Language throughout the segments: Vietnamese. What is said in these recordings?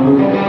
Amén.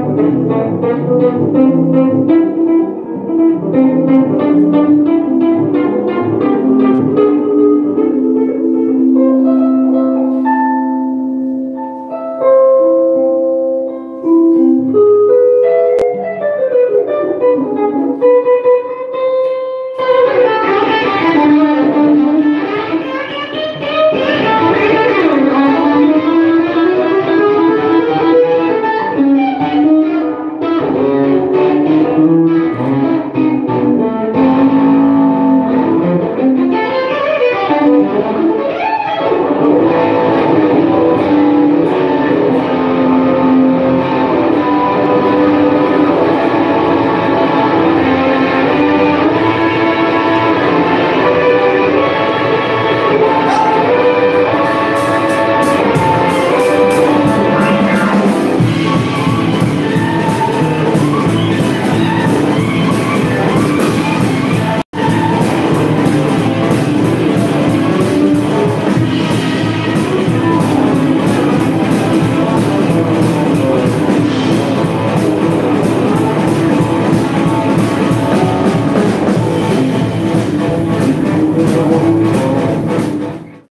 Thank you.